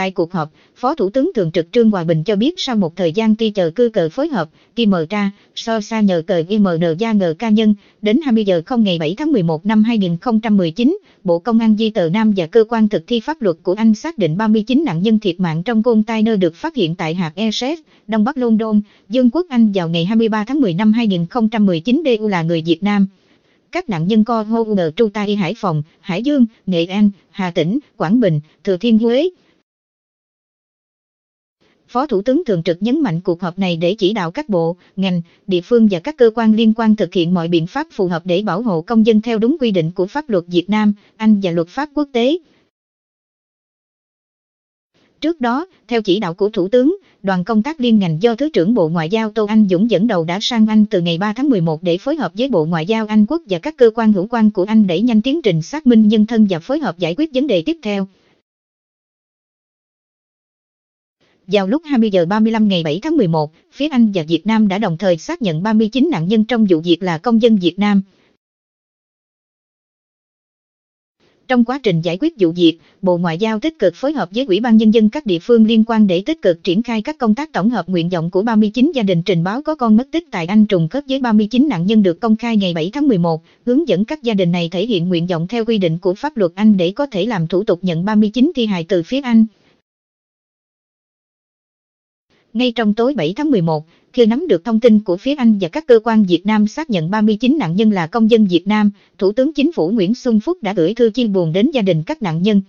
Tại cuộc họp, Phó Thủ tướng Thường trực Trương Hòa Bình cho biết sau một thời gian ti chờ cư cờ phối hợp, ki mở ra, so xa nhờ cờ IMN gia ngờ ca nhân, đến 20 giờ không ngày 7 tháng 11 năm 2019, Bộ Công an Di tờ Nam và cơ quan thực thi pháp luật của Anh xác định 39 nạn nhân thiệt mạng trong container được phát hiện tại hạt Essex, Đông Bắc London, Dương quốc Anh vào ngày 23 tháng 10 năm 2019 đều là người Việt Nam các nạn nhân co hô ngờ tru tai Hải Phòng, Hải Dương, Nghệ An, Hà Tĩnh, Quảng Bình, Thừa Thiên Huế. Phó Thủ tướng Thường trực nhấn mạnh cuộc họp này để chỉ đạo các bộ, ngành, địa phương và các cơ quan liên quan thực hiện mọi biện pháp phù hợp để bảo hộ công dân theo đúng quy định của pháp luật Việt Nam, Anh và luật pháp quốc tế. Trước đó, theo chỉ đạo của Thủ tướng, đoàn công tác liên ngành do Thứ trưởng Bộ Ngoại giao Tô Anh Dũng dẫn đầu đã sang Anh từ ngày 3 tháng 11 để phối hợp với Bộ Ngoại giao Anh Quốc và các cơ quan hữu quan của Anh đẩy nhanh tiến trình xác minh nhân thân và phối hợp giải quyết vấn đề tiếp theo. Vào lúc 20 giờ 35 ngày 7 tháng 11, phía Anh và Việt Nam đã đồng thời xác nhận 39 nạn nhân trong vụ việc là công dân Việt Nam. Trong quá trình giải quyết vụ việc, Bộ Ngoại giao tích cực phối hợp với Ủy ban Nhân dân các địa phương liên quan để tích cực triển khai các công tác tổng hợp nguyện vọng của 39 gia đình trình báo có con mất tích tại Anh trùng khớp với 39 nạn nhân được công khai ngày 7 tháng 11, hướng dẫn các gia đình này thể hiện nguyện vọng theo quy định của pháp luật Anh để có thể làm thủ tục nhận 39 thi hài từ phía Anh. Ngay trong tối 7 tháng 11, khi nắm được thông tin của phía Anh và các cơ quan Việt Nam xác nhận 39 nạn nhân là công dân Việt Nam, Thủ tướng Chính phủ Nguyễn Xuân Phúc đã gửi thư chia buồn đến gia đình các nạn nhân.